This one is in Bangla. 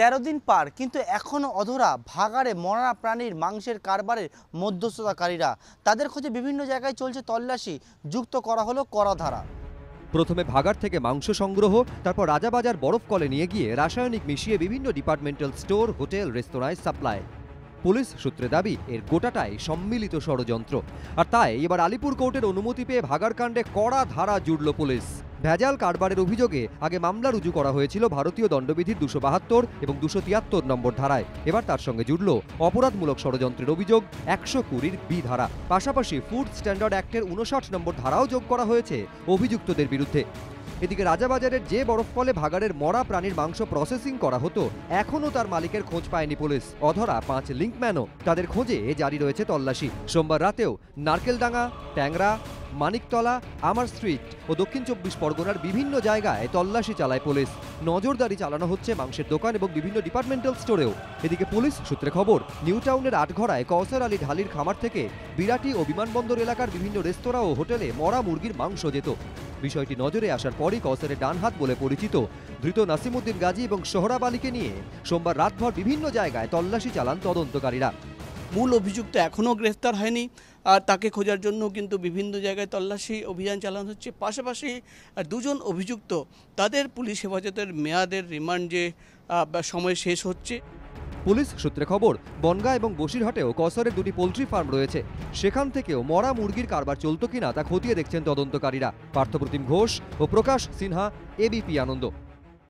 তেরো দিন পার, কিন্তু এখনও অধরা ভাগাড়ে মরা প্রাণীর মাংসের কারবারের মধ্যস্থতাকারীরা। তাদের খোঁজে বিভিন্ন জায়গায় চলছে তল্লাশি, যুক্ত করা হলো করাধারা। প্রথমে ভাগাড় থেকে মাংস সংগ্রহ, তারপর রাজাবাজার বরফ কলে নিয়ে গিয়ে রাসায়নিক মিশিয়ে বিভিন্ন ডিপার্টমেন্টাল স্টোর, হোটেল, রেস্তোরাঁয় সাপ্লাই। পুলিশ সূত্রে দাবি, এর গোটাটাই সম্মিলিত ষড়যন্ত্র। আর তাই এবার আলিপুর কোর্টের অনুমতি পেয়ে ভাগাড় কাণ্ডে কড়া ধারা জুড়ল পুলিশ। ভেজাল কারবারের অভিযোগে আগে মামলা রুজু করা হয়েছিল ভারতীয় দণ্ডবিধির দুশো বাহাত্তর এবং দুশো তিয়াত্তর নম্বর ধারায়। এবার তার সঙ্গে জুড়ল অপরাধমূলক ষড়যন্ত্রের অভিযোগ একশো কুড়ির বি ধারা। পাশাপাশি ফুড স্ট্যান্ডার্ড অ্যাক্টের উনষাট নম্বর ধারাও যোগ করা হয়েছে অভিযুক্তদের বিরুদ্ধে। এদিকে রাজাবাজারের যে বরফ ফলে ভাগাড়ের মরা প্রাণীর মাংস প্রসেসিং করা হতো, এখনও তার মালিকের খোঁজ পায়নি পুলিশ। অধরা পাঁচ লিঙ্কম্যানও তাদের খোঁজে জারি রয়েছে তল্লাশি। সোমবার রাতেও নারকেলডাঙ্গা, ট্যাংরা মানিকতলা, আমার স্ট্রিট ও দক্ষিণ চব্বিশ পরগনার বিভিন্ন জায়গায় তল্লাশি চালায় পুলিশ। নজরদারি চালানো হচ্ছে মাংসের দোকান এবং বিভিন্ন ডিপার্টমেন্টাল স্টোরেও এদিকে পুলিশ সূত্রে খবর, নিউ টাউনের আটঘরায় কৌসর আলী ঢালির খামার থেকে বিরাটি ও বিমানবন্দর এলাকার বিভিন্ন রেস্তোরাঁ ও হোটেলে মরা মুরগির মাংস যেত। বিষয়টি নজরে আসার পরই কৌসরের ডান হাত বলে পরিচিত ধৃত নাসিমুদ্দিন গাজী এবং সোহরাব আলীকে নিয়ে সোমবার রাতভর বিভিন্ন জায়গায় তল্লাশি চালান তদন্তকারীরা। মূল অভিযুক্ত এখনও গ্রেফতার হয়নি। আর তাকে খোঁজার জন্য কিন্তু বিভিন্ন জায়গায় তল্লাশি অভিযান চালানো হচ্ছে। পাশাপাশি দুজন অভিযুক্ত, তাদের পুলিশ হেফাজতের মেয়াদের রিমান্ড যে সময় শেষ হচ্ছে। পুলিশ সূত্রে খবর, বনগা এবং বসিরহাটেও কসরের দুটি পোলট্রি ফার্ম রয়েছে। সেখান থেকেও মরা মুরগির কারবার চলতো কিনা তা খতিয়ে দেখছেন তদন্তকারীরা। পার্থপ্রতিম ঘোষ ও প্রকাশ সিনহা এবিপি আনন্দ।